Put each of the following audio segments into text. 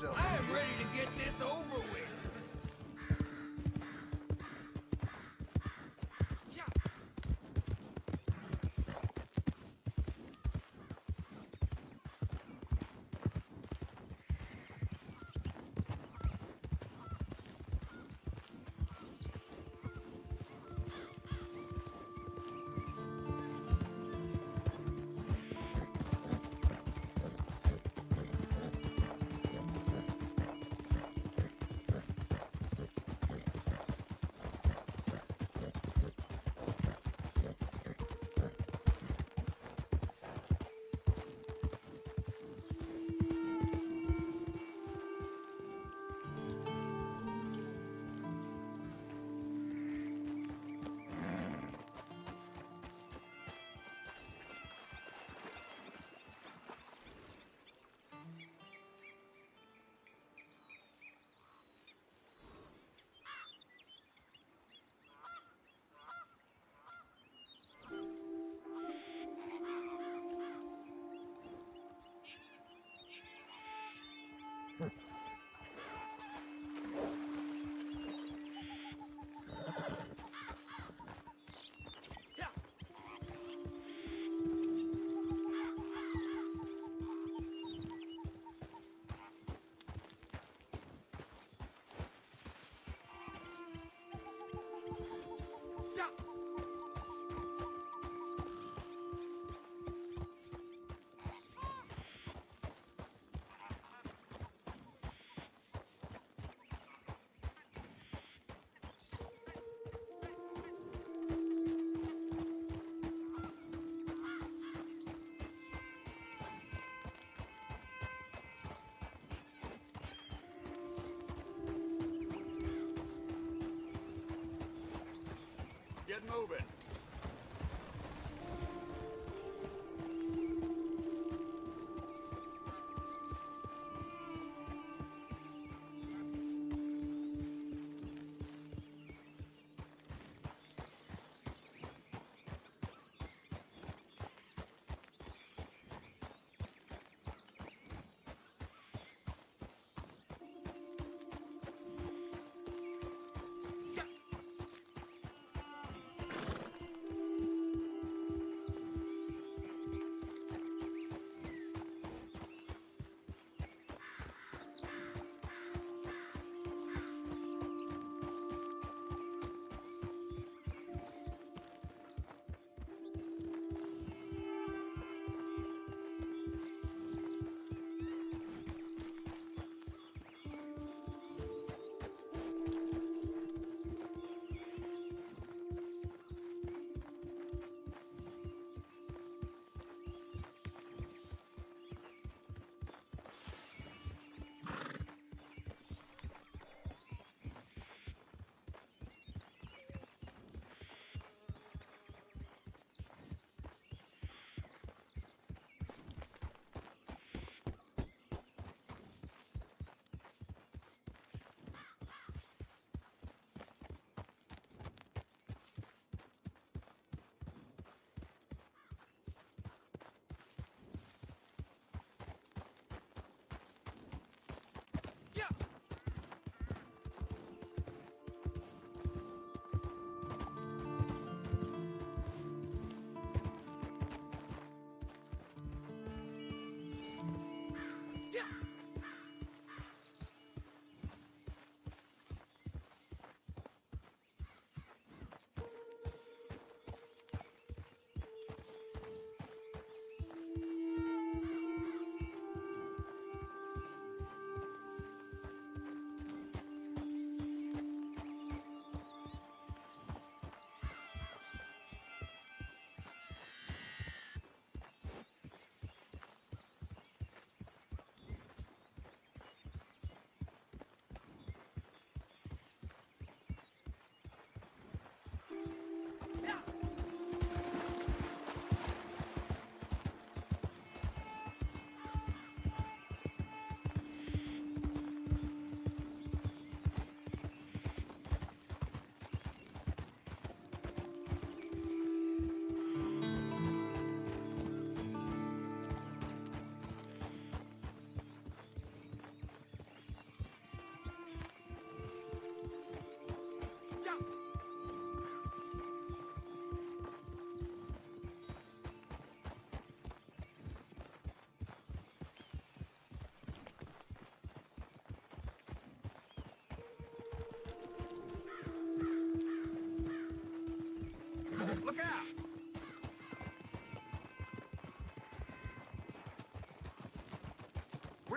yourself. I am ready to get this over with. Moving.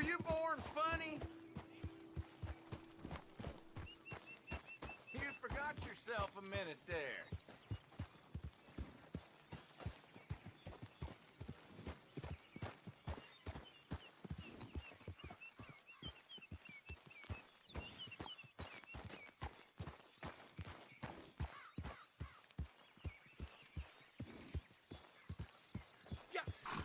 you born funny? You forgot yourself a minute there. Yeah.